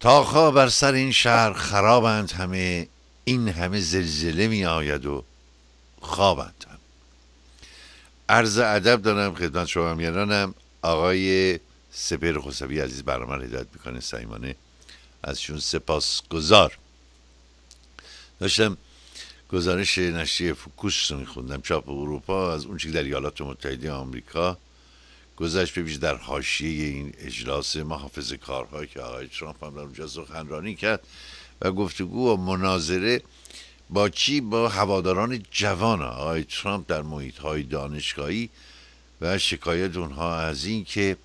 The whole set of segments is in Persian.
تاخا بر سر این شهر خرابند همه این همه زلزله می آید و خوابند هم. عرض ادب دارم خدمت شما میرانم آقای سپر خسوی عزیز برنامه رو هدایت می‌کنه سیمانه ازشون سپاس گذار داشتم گزارش نشریه فوکوس رو میخوندم چاپ اروپا از اون که در ایالات متحده آمریکا. گذشت ببیش در حاشیه این اجلاس محافظ کارها که آقای ترامپ هم در اونجا سخنرانی کرد و گفتگو و مناظره با چی؟ با هواداران جوان آقای ترامپ در محیط های دانشگاهی و شکایت اونها از این که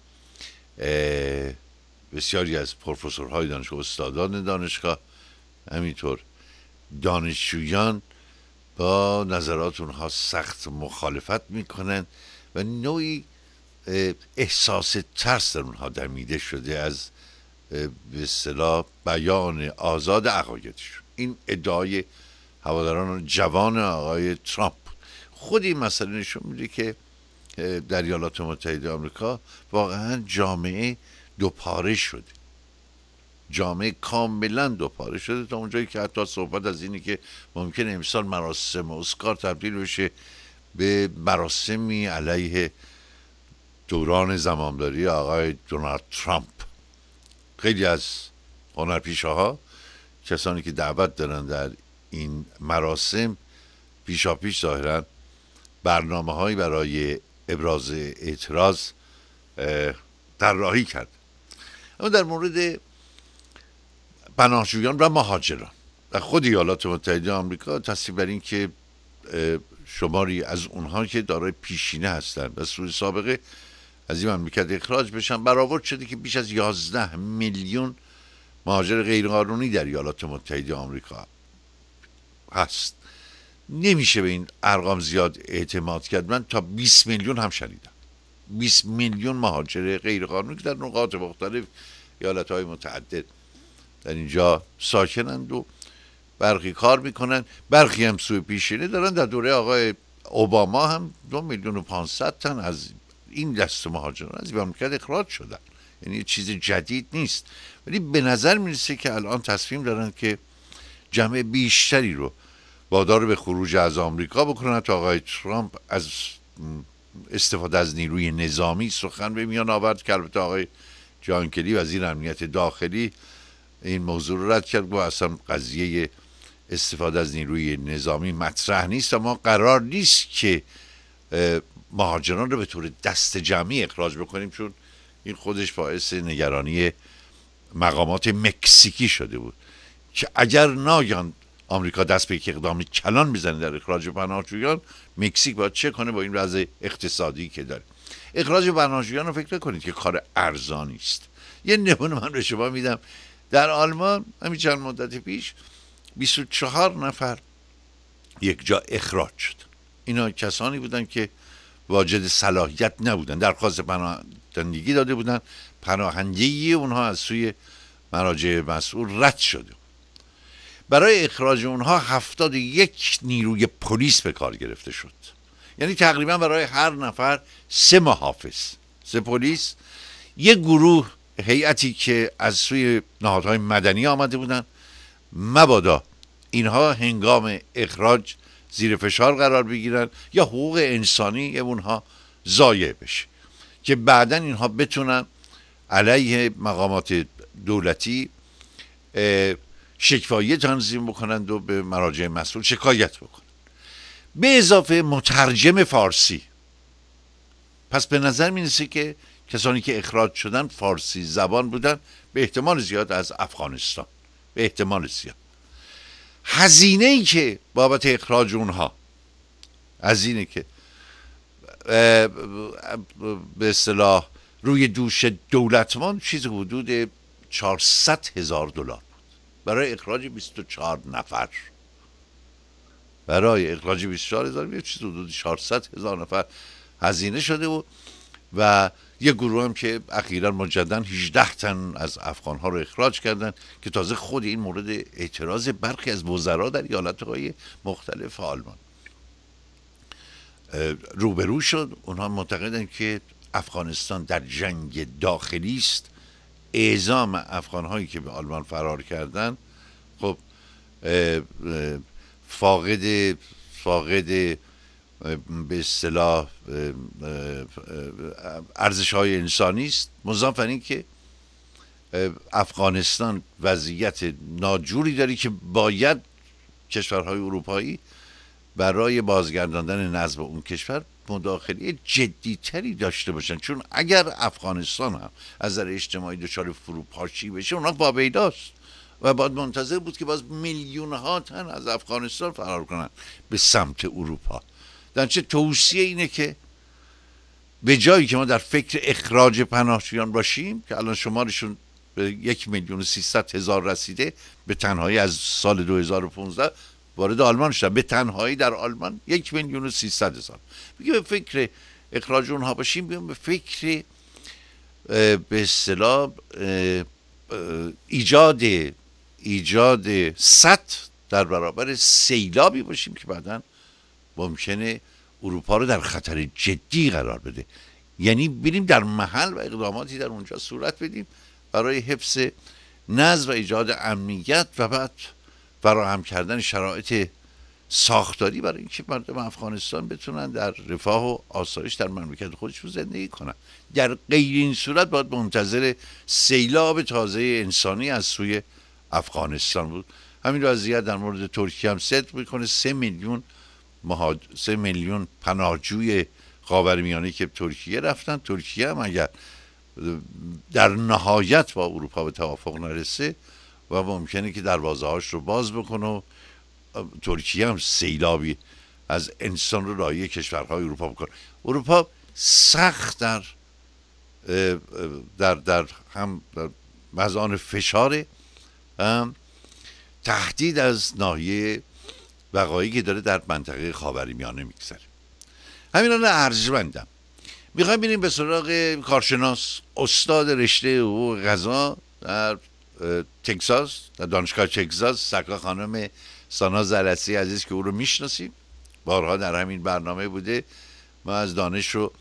بسیاری از پروفسورهای دانشگاه استادان دانشگاه همینطور دانشجویان با نظرات اونها سخت مخالفت می‌کنن و نوعی احساس ترس در اونها دمیده شده از به اصطلاح بیان آزاد عقایدشون. این ادعای هواداران جوان آقای ترامپ خود این مسئله نشون میده که در ایالات متحده آمریکا واقعا جامعه دوپاره شده. جامعه کاملا دوپاره شده تا اونجایی که حتی صحبت از اینی که ممکن امسال مراسم اسکار تبدیل بشه به مراسمی علیه دوران زمانداری آقای دونالد ترامپ. خیلی از هنرپیشه ها کسانی که دعوت دارن در این مراسم پیشا پیش ظاهرا برنامه هایی برای ابراز اعتراض راهی کرد. اما در مورد پناهجویان و مهاجران. در خود ایالات متحده آمریکا تصدیق بر این که شماری از اونها که دارای پیشینه هستند و سوی سابقه از این مملکت اخراج بشن برآورد شده که بیش از 11 میلیون مهاجر غیرقانونی در ایالات متحده آمریکا هست. نمیشه به این ارقام زیاد اعتماد کرد. من تا 20 میلیون هم شنیدم. 20 میلیون مهاجر غیرقانونی که در نقاط مختلف ایالت های متعدد در اینجا ساکنند و برخی کار می‌کنن برخی هم سوی پیشینه دارن. در دوره آقای اوباما هم دو میلیون و پانصد تن از این دست مهاجران از مملکت اخراج شدن. یعنی چیز جدید نیست. ولی به نظر می‌رسه که الان تصمیم دارن که جمع بیشتری رو وادار به خروج از آمریکا بکنن تا آقای ترامپ از استفاده از نیروی نظامی سخن به میان آورد که البته آقای جانکلی وزیر امنیت داخلی این موضوع رو رد کرد و اصلا قضیه استفاده از نیروی نظامی مطرح نیست. اما قرار نیست که مهاجران رو به طور دست جمعی اخراج بکنیم چون این خودش باعث نگرانی مقامات مکزیکی شده بود که اگر ناگان آمریکا دست به یک اقدام کلان می‌زنه در اخراج پناهجویان مکزیک باید چه کنه با این وضع اقتصادی که داره؟ اخراج پناهجویان رو فکر کنید که کار ارزانی است. یه نمونه من به شما میدم. در آلمان همین چند مدت پیش 24 نفر یک جا اخراج شد. اینا کسانی بودن که واجد صلاحیت نبودن. درخواست پناهندگی داده بودن. پناهندگی اونها از سوی مراجع مسئول رد شده برای اخراج اونها هفتاد یک نیروی پلیس به کار گرفته شد. یعنی تقریبا برای هر نفر سه محافظ سه پلیس. یک گروه هیئتی که از سوی نهادهای مدنی آمده بودن. مبادا اینها هنگام اخراج زیر فشار قرار بگیرن یا حقوق انسانی اونها ضایع بشه. که بعدا اینها بتونن علیه مقامات دولتی شکفایی تنظیم بکنند و به مراجع مسئول شکایت بکنند. به اضافه مترجم فارسی. پس به نظر می که کسانی که اخراج شدن فارسی زبان بودن به احتمال زیاد از افغانستان. به احتمال زیاد. هزینه ای که بابت اخراج اونها هزینه که به اصطلاح روی دوش دولتمان چیز حدود 400 هزار دلار بود. برای اخراج 24 نفر. برای اخراج 24 هزار چیز حدود 400 هزار نفر هزینه شده بود و یه گروه هم که اخیرا مجددا 18 تن از افغان ها رو اخراج کردن که تازه خود این مورد اعتراض برخی از وزرا در ایالت های مختلف آلمان. روبرو شد. اونها معتقدن که افغانستان در جنگ داخلی است. اعزام افغان هایی که به آلمان فرار کردن خب فاقد فاقد به اصطلاح ارزش های انسانی است. مضاف این که افغانستان وضعیت ناجوری داری که باید کشورهای اروپایی برای بازگرداندن نظم اون کشور مداخله جدیتری داشته باشن. چون اگر افغانستان هم از نظر اجتماعی دچار فروپاشی بشه اونا بابیداست و باید منتظر بود که باز میلیون ها تن از افغانستان فرار کنن به سمت اروپا. چه توصیه اینه که به جایی که ما در فکر اخراج پناهجویان باشیم که الان شمارشون به یک میلیون و سیصد هزار رسیده به تنهایی از سال 2015 وارد آلمان شدن. به تنهایی در آلمان یک میلیون و سیصد هزار. میگه به فکر اخراج اونها باشیم بیام به فکر به اصطلاح ایجاد ایجاد سطح در برابر سیلابی باشیم که بعدا ممکنه اروپا رو در خطر جدی قرار بده. یعنی بریم در محل و اقداماتی در اونجا صورت بدیم برای حفظ نظم و ایجاد امنیت و بعد فراهم کردن شرایط ساختاری برای اینکه مردم افغانستان بتونن در رفاه و آسایش در مملکت خودشون زندگی کنن. در غیر این صورت باید منتظر سیلاب تازه انسانی از سوی افغانستان بود. همین وضعیت در مورد ترکیه هم صدق می‌کنه. سه میلیون مهاج... سه میلیون پناهجوی خاورمیانه که ترکیه رفتن. ترکیه هم اگر در نهایت با اروپا به توافق نرسه و ممکنه که دروازه هاش رو باز بکنه. و ترکیه هم سیلابی از انسان رو رایی کشورهای اروپا بکنه اروپا سخت در در, در هم در مزان فشار تهدید از ناحیه وقایی که داره در منطقه خاوری میانه میگذره. همین الان ارجمندم. می‌خوایم بریم به سراغ کارشناس استاد رشته و غذا در تگزاس در دانشگاه تگزاس سکا خانم سانا زرسی عزیز که او رو می‌شناسیم. بارها در همین برنامه بوده. ما از دانش رو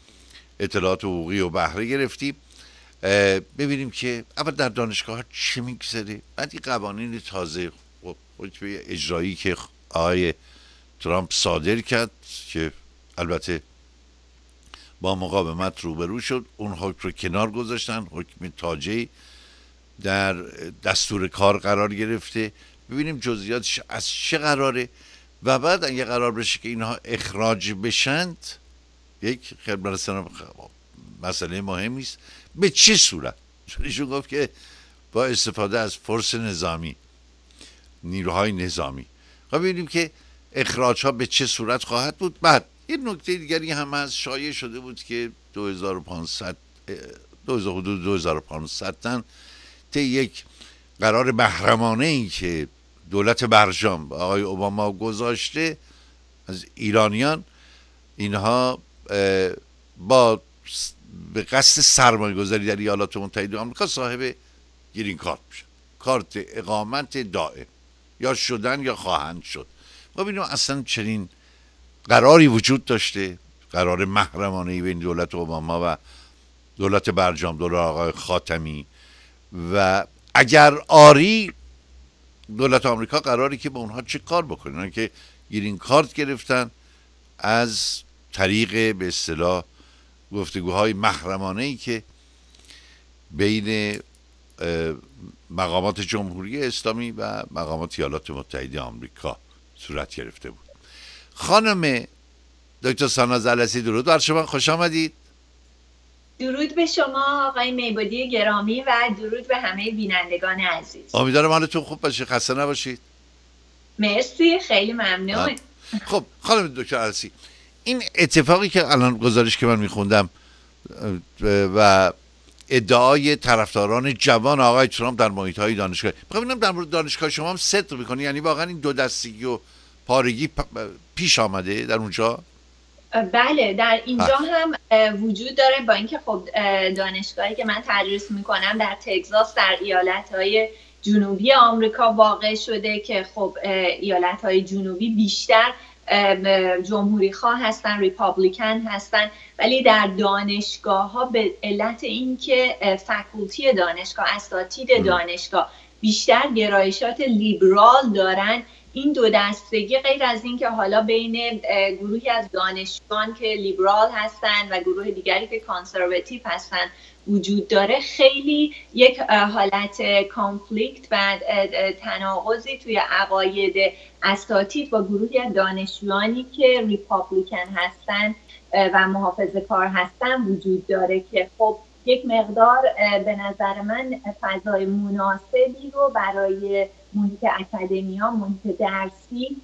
اطلاعات حقوقی و بهره گرفتیم. ببینیم که اول در دانشگاه چه میگذره بعد این قوانین تازه خب، اجرایی که آقای ترامپ صادر کرد که البته با مقاومت روبرو شد. اون حکم رو کنار گذاشتن. حکم تاجی در دستور کار قرار گرفته. ببینیم جزئیاتش از چه قراره. و بعد اگه قرار بشه که اینها اخراج بشند یک خیلی مسئله مهمی است. به چه صورت؟ چون ایشون گفت که با استفاده از فرس نظامی نیروهای نظامی خب ببینیم که اخراج ها به چه صورت خواهد بود. بعد یه نکته دیگری هم از شایع شده بود که 2500 حدود 2500 تن یک قرار محرمانه ای که دولت برجام آقای اوباما گذاشته از ایرانیان اینها با به قصد سرمایه گذاری در ایالات متحده آمریکا صاحب گرین کارت میشن. کارت اقامت دائم. یا شدن یا خواهند شد. ما ببینیم اصلا چنین قراری وجود داشته قرار محرمانه بین دولت اوباما و دولت برجام دولت آقای خاتمی. و اگر آری دولت آمریکا قراری که به اونها چه کار بکنن که گیرین کارت گرفتن از طریق به اصطلاح گفتگوهای محرمانه ای که بین مقامات جمهوری اسلامی و مقامات ایالات متحده آمریکا صورت گرفته بود. خانم دکتر سانا زلسی درود بر شما. خوش آمدید. درود به شما آقای میبادی گرامی و درود به همه بینندگان عزیز. امیدوارم حالتون خوب باشه. خسته نباشید. مرسی خیلی ممنون. خب خانم دکتر عرسی این اتفاقی که الان گزارش که من میخوندم و ادعای طرفداران جوان آقای ترامپ در محیط های دانشگاه ببینم در مورد دانشگاه شما هم صدق می‌کنی؟ یعنی واقعا این دو دستگی و پارگی پیش آمده در اونجا؟ بله در اینجا هم وجود داره با اینکه خب دانشگاهی که من تدریس می‌کنم در تگزاس در ایالت های جنوبی آمریکا واقع شده که خب ایالت های جنوبی بیشتر جمهوری خواه هستن ریپابلیکن هستن ولی در دانشگاه ها به علت اینکه فکولتی دانشگاه اساتید دانشگاه بیشتر گرایشات لیبرال دارن این دو دستگی غیر از اینکه حالا بین گروهی از دانشجویان که لیبرال هستن و گروه دیگری که conservative هستن وجود داره خیلی یک حالت conflict و تناقضی توی عقاید اساتید با گروهی از دانشجویانی که Republican هستن و محافظه کار هستن وجود داره که خب یک مقدار به نظر من فضای مناسبی رو برای محیط اکادمیا محیط درسی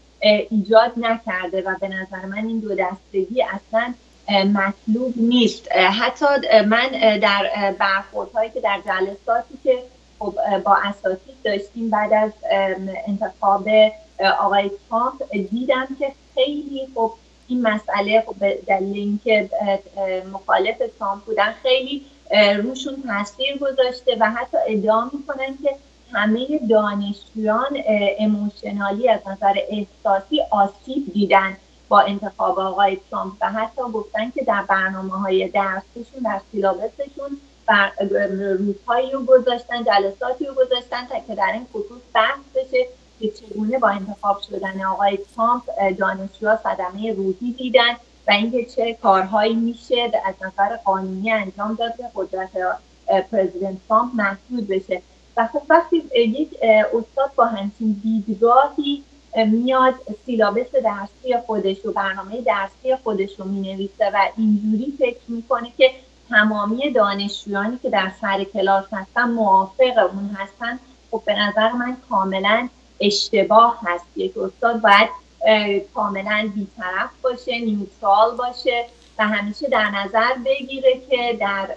ایجاد نکرده و به نظر من این دو دستگی اصلا مطلوب نیست. حتی من در برخوردهایی که در جلساتی که خب با اساتید داشتیم بعد از انتخاب آقای ترامپ دیدم که خیلی خب این مسئله خب دلیل اینکه مخالف ترامپ بودن خیلی روشون تاثیر گذاشته و حتی ادعا می‌کنن که همه دانشجویان اموشنالی از نظر احساسی آسیب دیدن با انتخاب آقای ترامپ و حتی گفتن که در برنامه های درسشون در سیلابسشون روزهایی رو گذاشتن جلساتی رو گذاشتن تا که در این خصوص بحث بشه که چگونه با انتخاب شدن آقای ترامپ دانشجوها صدمه روحی دیدن و اینکه چه کارهایی میشه از نظر قانونی انجام داد که قدرت پرزیدنت ترامپ محدود بشه. خب وقتی یک استاد با همچین دیدگاهی میاد سیلابس درسی خودش و برنامه درسی خودش رو می‌نویسه و اینجوری فکر می‌کنه که تمامی دانشجویانی که در سر کلاس هستن موافق اون هستن. خب به نظر من کاملا اشتباه هست. یک استاد باید کاملا بیطرف باشه نیوترال باشه و همیشه در نظر بگیره که در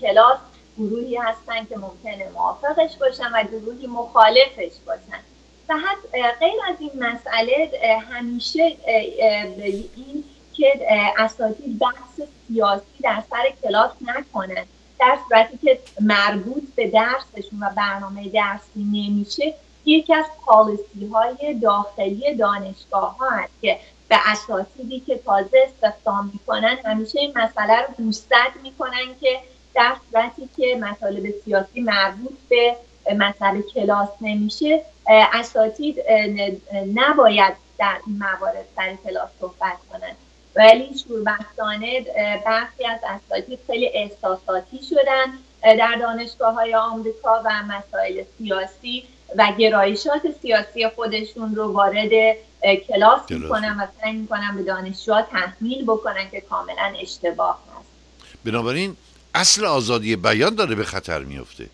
کلاس گروهی هستن که ممکنه موافقش باشن و گروهی مخالفش باشن. و غیر از این مسئله همیشه این که اساتید بحث سیاسی در سر کلاس نکنن. در صورتی که مربوط به درسشون و برنامه درسی نمیشه یکی از پالیسی های داخلی دانشگاه ها هست که به اساتیدی که تازه استخدام می‌کنن همیشه این مسئله رو گوشزد می‌کنن که در صورتی که مطالب سیاسی مربوط به مطلب کلاس نمیشه اساتید نباید در این موارد سر کلاس صحبت کنند. ولی شوربختانه برخی از اساتید خیلی احساساتی شدن در دانشگاه های آمریکا و مسائل سیاسی و گرایشات سیاسی خودشون رو وارد کلاس. می‌کنن و سعی می‌کنن به دانشجوها تحمیل بکنن که کاملا اشتباه هست. بنابراین اصل آزادی بیان داره به خطر میفته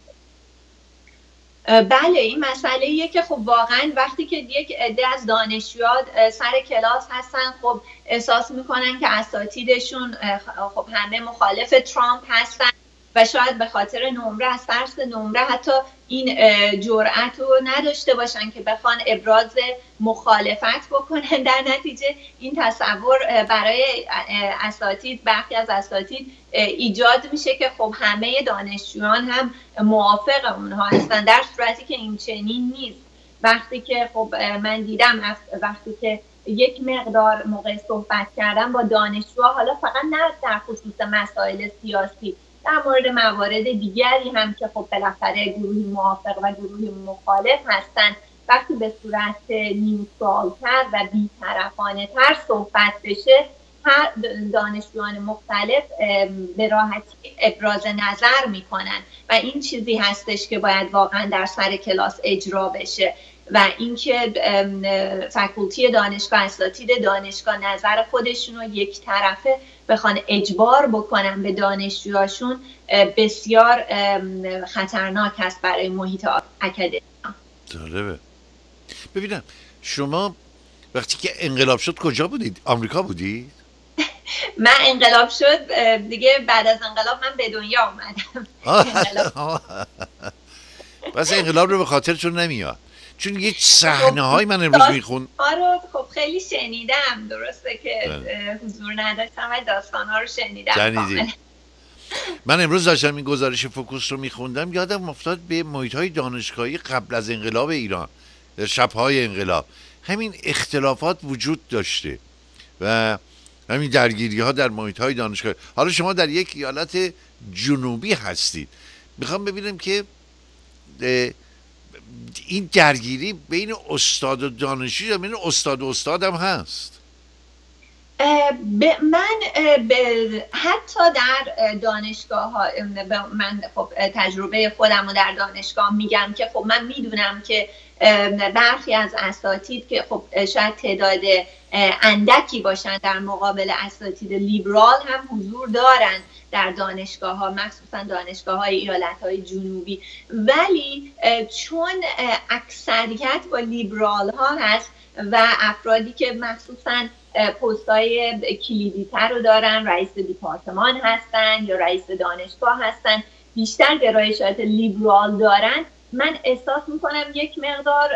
بله این مسئله که خب واقعا وقتی که یک عده از دانشجویان سر کلاس هستن خب احساس می‌کنن که اساتیدشون خب همه مخالف ترامپ هستن و شاید به خاطر نمره از ترس نمره حتی این جرأت رو نداشته باشن که بخوان ابراز مخالفت بکنن. در نتیجه این تصور برای اساتید برخی از اساتید ایجاد میشه که خب همه دانشجویان هم موافق اونها هستن. در صورتی که این چنین نیست. وقتی که خب من دیدم وقتی که یک مقدار موقع صحبت کردم با دانشجوها حالا فقط نه در خصوص مسائل سیاسی. در مورد موارد دیگری هم که خب بالاخره گروهی موافق و گروهی مخالف هستند وقتی به صورت نیوترالتر و بیطرفانه تر صحبت بشه هر دانشجویان مختلف به راحتی ابراز نظر می‌کنن. و این چیزی هستش که باید واقعا در سر کلاس اجرا بشه. و اینکه فکولتی دانشگاه اساتید دانشگاه نظر خودشون رو یک طرفه بخوان اجبار بکنن به دانشجوهاشون بسیار خطرناک است برای محیط اکادمی. جالبه. ببینم شما وقتی که انقلاب شد کجا بودید؟ آمریکا بودید؟ من انقلاب شد دیگه بعد از انقلاب من به دنیا اومدم. پس انقلاب رو به خاطر چون نمیاد. چون یه صحنه های من امروز میخون. آره. خیلی شنیدم. درسته که بله. حضور نداشتم و داستان ها رو شنیدم. من امروز داشتم این گزارش فوکوس رو میخوندم یادم افتاد به محیط های دانشگاهی قبل از انقلاب ایران شبهای انقلاب. همین اختلافات وجود داشته و همین درگیری ها در محیط های دانشگاه حالا شما در یک ایالت جنوبی هستید. می‌خوام ببینم که این درگیری بین استاد و دانشجو یا بین استاد و استاد هم هست؟ من حتی در دانشگاه ها من خب تجربه خودم رو در دانشگاه میگم که خب من می‌دونم که برخی از اساتید که خب شاید تعداد اندکی باشن در مقابل اساتید لیبرال هم حضور دارن در دانشگاه ها مخصوصا دانشگاه های ایالت های جنوبی. ولی چون اکثریت با لیبرال ها هست و افرادی که مخصوصا پست های کلیدی تر رو دارن رئیس دیپارتمان هستن یا رئیس دانشگاه هستن بیشتر گرایشات لیبرال دارن من احساس می‌کنم یک مقدار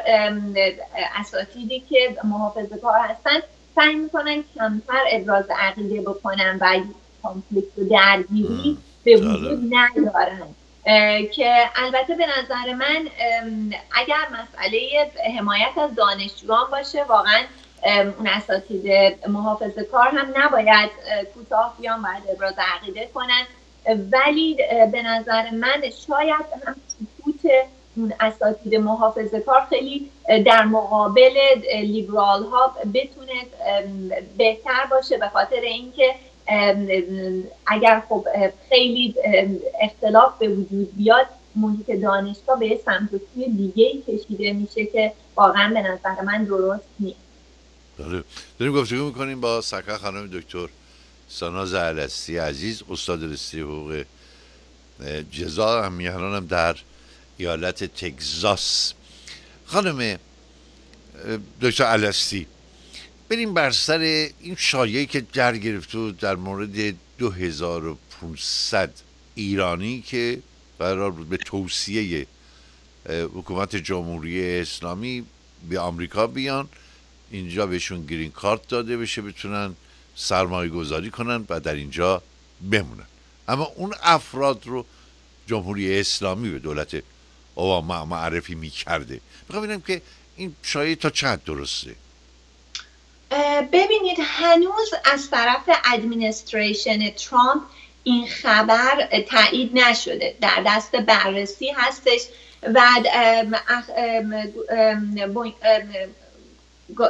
اساتیدی که محافظه کار هستن سعی می‌کنن کمتر ابراز عقیده بکنن و کانفلیکت و درگیری به وجود ندارن. که البته به نظر من اگر مسئله حمایت از دانشجویان باشه واقعا اون اساتید محافظه کار هم نباید کوتاه بیان باید ابراز عقیده کنن. ولی به نظر من شاید هم اون اساتید محافظه کار خیلی در مقابل لیبرال ها بتونه بهتر باشه به خاطر اینکه اگر خب خیلی اختلاف به وجود بیاد محیط دانشگاه به سمت دیگه ای کشیده میشه که واقعا به نظر من درست نیست بله. داریم گفتگو می‌کنیم با سکه خانم دکتر ساناز علستی عزیز استاد رشته حقوق جزا هم هم در ایالت تگزاس. خانم دکتر علستی بریم بر سر این شایعی که در گرفته در مورد 2500 ایرانی که قرار بود به توصیه حکومت جمهوری اسلامی به آمریکا بیان اینجا بهشون گرین کارت داده بشه بتونن سرمایه گذاری کنن و در اینجا بمونن. اما اون افراد رو جمهوری اسلامی به دولت اوباما معرفی می‌کرده. می‌خوام ببینم که این شایعه تا چند درسته؟ ببینید هنوز از طرف ادمینستریشن ترامپ این خبر تایید نشده. در دست بررسی هستش. و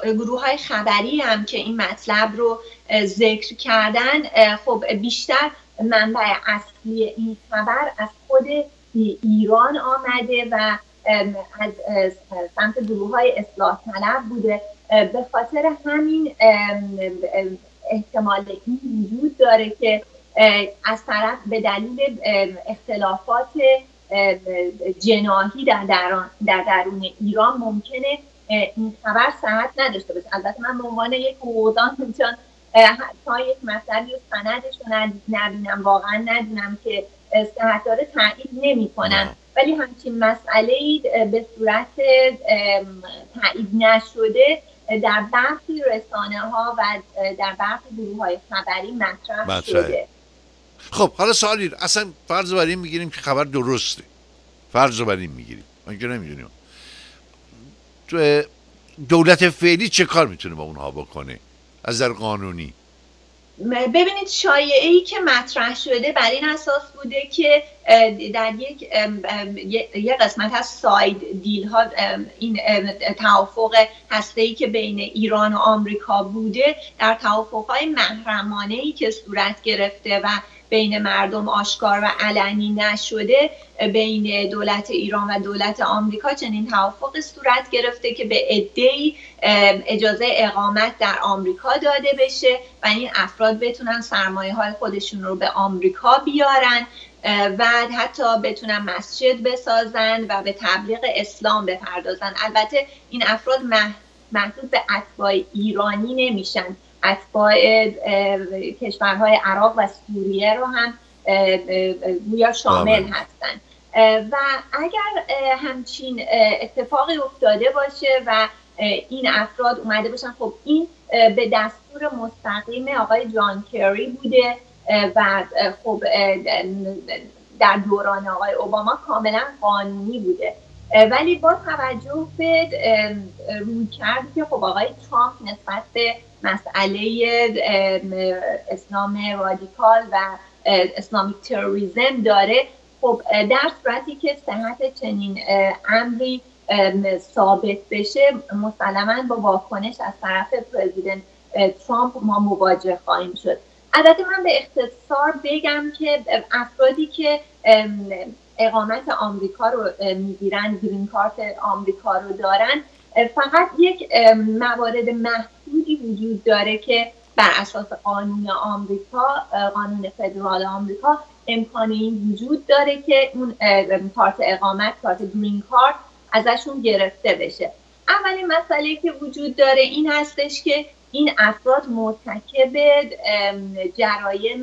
گروه های خبری هم که این مطلب رو ذکر کردن خب بیشتر منبع اصلی این خبر از خود ایران آمده و از سمت گروه های اصلاح طلب بوده. به خاطر همین احتمال این وجود داره که از طرف به دلیل اختلافات جناهی در, در درون ایران ممکنه این خبر صحت نداشته باشه. البته من به عنوان یک حقوقدان چون تا یک مطلبی و سندش رو نبینم واقعا ندونم که صحت داره تایید نمی کنم ولی همچین مسئله به صورت تایید نشده در برخی رسانه ها و در برخی گروه های خبری مطرح شده. خب حالا سوالی اصلا فرض بر این می‌گیریم که خبر درسته. فرض بر این می‌گیریم. من که نمی‌دونیم؟ تو دولت فعلی چه کار می‌تونه با اونها بکنه؟ از در قانونی. ببینید شایعه ای که مطرح شده بر این اساس بوده که در یک یه قسمت از ساید دیل ها این توافق هسته ای که بین ایران و آمریکا بوده در توافق های محرمانه ای که صورت گرفته و بین مردم آشکار و علنی نشده بین دولت ایران و دولت آمریکا چنین توافق صورت گرفته که به عدهای اجازه اقامت در آمریکا داده بشه و این افراد بتونن سرمایه های خودشون رو به آمریکا بیارن و حتی بتونن مسجد بسازن و به تبلیغ اسلام بپردازن. البته این افراد محدود به اتباع ایرانی نمیشن. اتباع کشورهای عراق و سوریه رو هم گویا شامل بله. هستند و اگر همچین اتفاقی افتاده باشه و این افراد اومده باشن خب این به دستور مستقیم آقای جان کری بوده و خب در دوران آقای اوباما کاملا قانونی بوده ولی با توجه به روی کرد که خب آقای ترامپ نسبت به مسئله اسلام رادیکال و اسلامیک تروریزم داره خب در صورتی که صحت چنین امری ثابت بشه مسلما با واکنش از طرف پرزیدنت ترامپ ما مواجه خواهیم شد. البته من به اختصار بگم که افرادی که اقامت آمریکا رو می‌گیرن گرین کارت آمریکا رو دارن. فقط یک موارد محدودی وجود داره که بر اساس قانون آمریکا قانون فدرال آمریکا امکان این وجود داره که اون کارت اقامت کارت گرین کارت ازشون گرفته بشه. اولین مسئله که وجود داره این هستش که این افراد مرتکب جرایم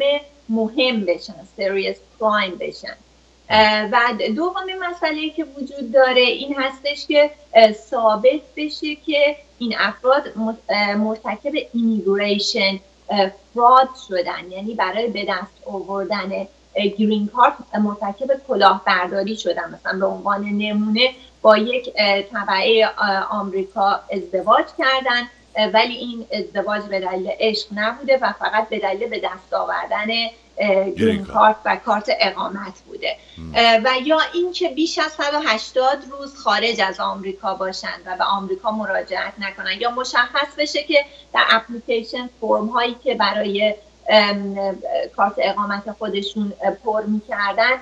مهم بشن سریس کرایم بشن. و دومین مسئله که وجود داره این هستش که ثابت بشه که این افراد مرتکب ایمیگریشن فراد شدن. یعنی برای به دست آوردن گرین کارت مرتکب کلاهبرداری شدن. مثلا به عنوان نمونه با یک طبعه آمریکا ازدواج کردن ولی این ازدواج به دلیل عشق نبوده و فقط به دلیل به دست آوردن گرین کارت و کارت اقامت بوده. و یا اینکه بیش از 180 روز خارج از آمریکا باشند و به آمریکا مراجعت نکنند یا مشخص بشه که در اپلیکیشن فرم هایی که برای کارت اقامت خودشون پر می‌کردن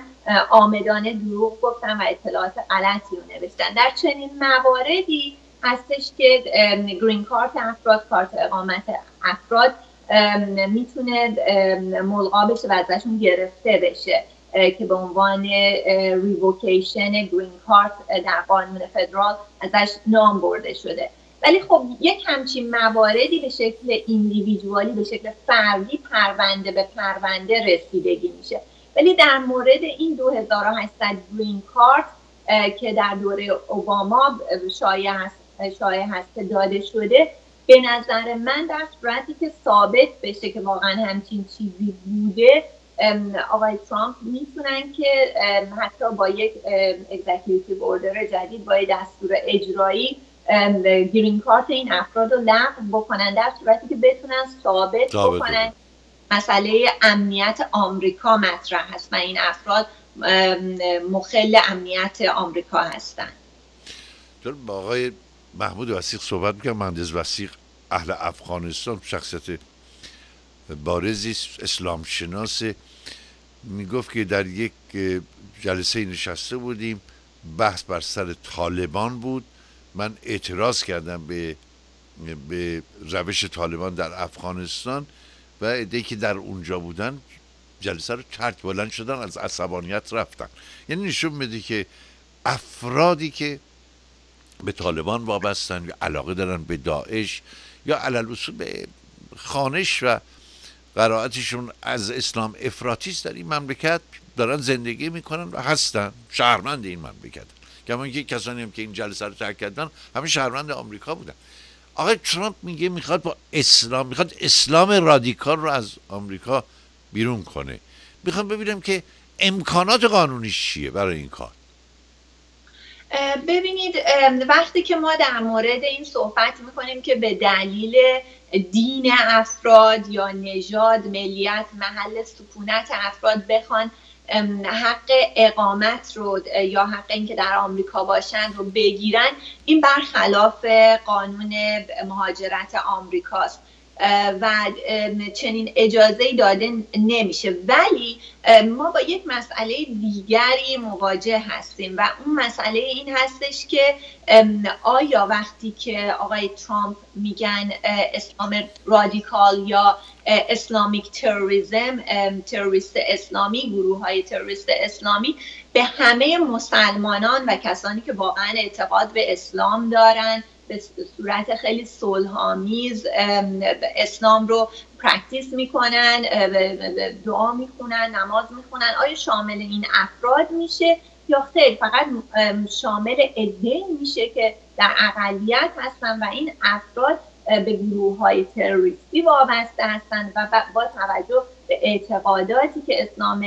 آمدانه دروغ گفتن و اطلاعات غلطی رو نوشتن. در چنین مواردی هستش که گرین کارت افراد کارت اقامت افراد می‌تونه ملغا بشه و ازشون گرفته بشه که به عنوان ریووکیشن گرین کارت در قانون فدرال ازش نام برده شده. ولی خب یک همچین مواردی به شکل ایندیویدوالی به شکل فردی پرونده به پرونده رسیدگی میشه. ولی در مورد این 2800 گرین کارت که در دوره اوباما شایع هست شایع هست داده شده به نظر من در صورتی که ثابت بشه که واقعا همچین چیزی بوده آقای ترامپ می‌تونن که حتی با یک اگزیکیوتیو اوردر جدید با دستور اجرایی گرین کارت این افراد رو لغو بکنن در صورتی که بتونن ثابت بکنن. مسئله امنیت آمریکا مطرح هست و این افراد مخل امنیت آمریکا هستند آقای محمود وسیق صحبت می‌کنم مهندس وسیق اهل افغانستان. شخصیت بارزی اسلام شناس. می‌گفت که در یک جلسه نشسته بودیم. بحث بر سر طالبان بود. من اعتراض کردم به به روش طالبان در افغانستان و ایده که در اونجا بودن جلسه رو ترک بلند شدن از عصبانیت رفتن. یعنی نشون میده که افرادی که به طالبان وابستن یا علاقه دارن به داعش یا علل به خانش و قرائتشون از اسلام افراتیست در این مملکت دارن زندگی می‌کنن و هستن شهرمند این مملکت. کما اینکه کسانی هم که این جلسه رو ترک کردن همه شهروند آمریکا بودن. آقای ترامپ میگه می‌خواد با اسلام می‌خواد اسلام رادیکال رو از آمریکا بیرون کنه. می‌خوام ببینم که امکانات قانونیش چیه برای این کار. ببینید وقتی که ما در مورد این صحبت می‌کنیم که به دلیل دین افراد یا نژاد ملیت محل سکونت افراد بخوان حق اقامت رو یا حق اینکه در آمریکا باشند رو بگیرن این برخلاف قانون مهاجرت آمریکاست. و چنین اجازه داده نمیشه. ولی ما با یک مسئله دیگری مواجه هستیم و اون مسئله این هستش که آیا وقتی که آقای ترامپ میگن اسلام رادیکال یا اسلامیک تروریزم تروریست اسلامی گروه های تروریست اسلامی به همه مسلمانان و کسانی که واقعا اعتقاد به اسلام دارن به صورت خیلی صلحآمیز اسلام رو practice می‌کنن دعا می‌خونن نماز می‌خونن. آیا شامل این افراد میشه یا خیر؟ فقط شامل عده‌ای میشه که در اقلیت هستن و این افراد به گروه های تروریستی وابسته هستند و با توجه به اعتقاداتی که اسلام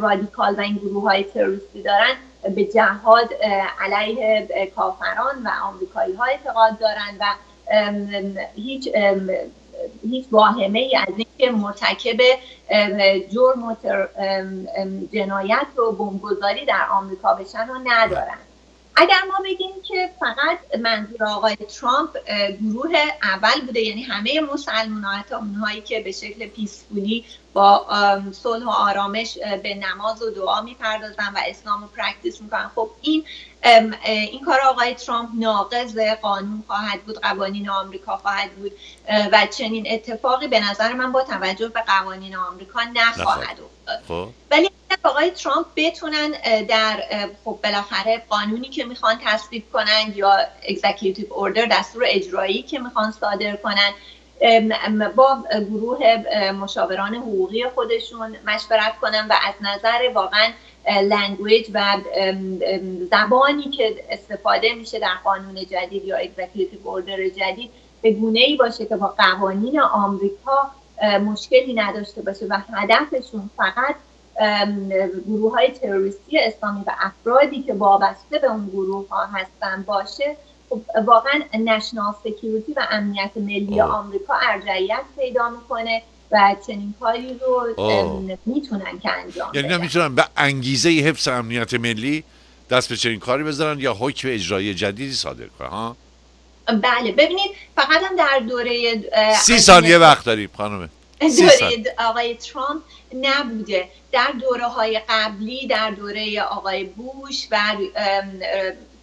رادیکال و این گروه های تروریستی دارن به جهاد علیه کافران و آمریکایی ها اعتقاد دارند و هیچ هیچ واهمه ای از اینکه مرتکب جرم و جنایت و بمبگذاری در آمریکا بشن رو ندارن. اگر ما بگیم که فقط منظور آقای ترامپ گروه اول بوده یعنی همه مسلمان ها حتی اونهایی که به شکل peacefully با صلح و آرامش به نماز و دعا می‌پردازن و اسلام رو practice می‌کنن خب این این کار آقای ترامپ ناقض قانون خواهد بود قوانین آمریکا خواهد بود و چنین اتفاقی به نظر من با توجه به قوانین آمریکا نخواهد افتاد. خب. ولی آقای ترامپ بتونن در خب بالاخره قانونی که می‌خوان تصویب کنن یا اگزیکیوتیو اوردر دستور اجرایی که می‌خوان صادر کنن با گروه مشاوران حقوقی خودشون مشورت کنن و از نظر واقعا language و زبانی که استفاده میشه در قانون جدید یا executive order جدید به گونه ای باشه که با قوانین آمریکا مشکلی نداشته باشه و هدفشون فقط گروه های تروریستی اسلامی و افرادی که وابسته به اون گروه ها هستن باشه. خب واقعا national security و امنیت ملی آمریکا ارجحیت پیدا می‌کنه و چنین کاری رو می‌تونن که انجام یعنی نمی‌تونن به انگیزه حفظ امنیت ملی دست به چنین کاری بذارن یا حکم اجرایی جدیدی صادر کنن ها؟ بله ببینید فقط هم در دوره سی ثانیه وقت داریم خانم. دوره آقای ترامپ نبوده. در دوره های قبلی در دوره آقای بوش و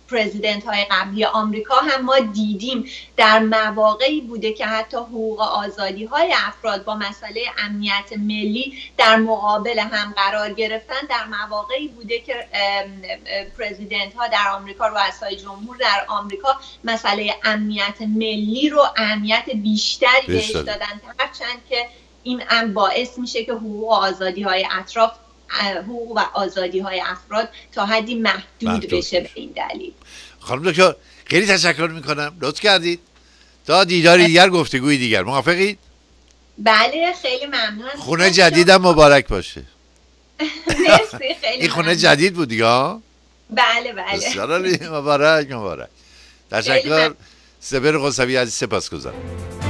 پرزیدنت های قبلی آمریکا هم ما دیدیم در مواقعی بوده که حتی حقوق آزادی های افراد با مسئله امنیت ملی در مقابل هم قرار گرفتن در مواقعی بوده که پرزیدنت ها در آمریکا رؤسای جمهور در آمریکا مسئله امنیت ملی رو اهمیت بیشتری بهش دادن. هرچند که این هم باعث میشه که حقوق آزادی های اطراف حقوق و آزادی های افراد تا حدی محدود, بشه به این دلیل. خانم دکتر خیلی تشکر می‌کنم. لطف کردید. تا دیداری دیگر گفتگوی دیگر. موافقید؟ بله خیلی ممنون. خونه جدیدم مبارک باشه. مرسی خیلی این خونه جدید بود دیگه بله بله. مبارک مبارک. تشکر. سبر قصوی عزیز سپاس گذارم